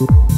you